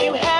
you have.